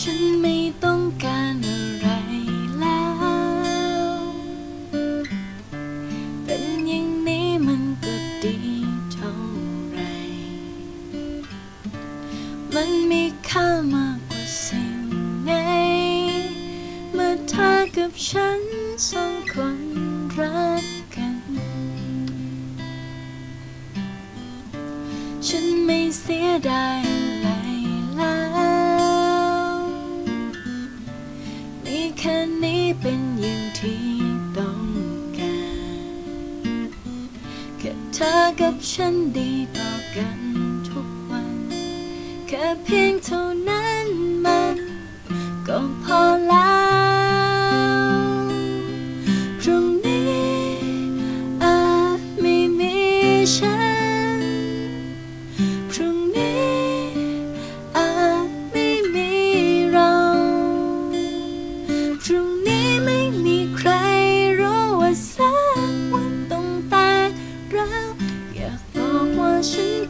ฉันไม่ต้องการอะไรแล้ว เป็นอย่างนี้มันก็ดีเท่าไร มันมีค่ามากกว่าสิ่งไงเมื่อเธอกับฉันสองคนรักกัน ฉันไม่เสียดาย เธอกับฉันดีต่อกันทุกวัน แค่เพียงเท่านั้นมันก็พอแล้ว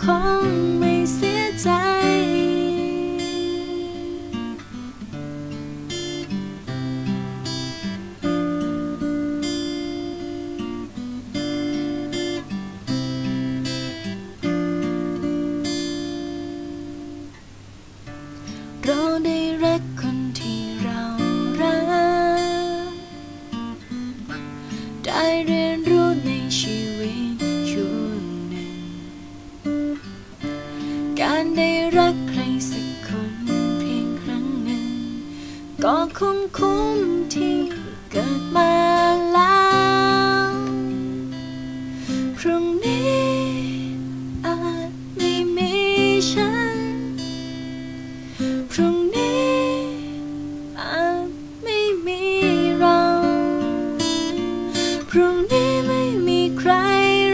ฉั ก็คงคุ้มที่เกิดมาแล้วพรุ่งนี้อาจไม่มีฉัน พรุ่งนี้อาจไม่มีเรา พรุ่งนี้ไม่มีใคร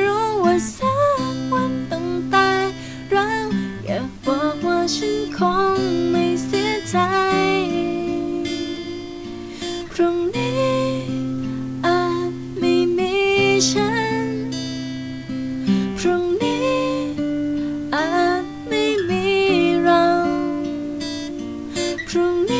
รู้ว่าสักวันต้องตายเราอยากบอกว่าฉันคง พรุ่งนี้อาจไม่มีฉัน พรุ่งนี้อาจไม่มีเรา พรุ่งนี้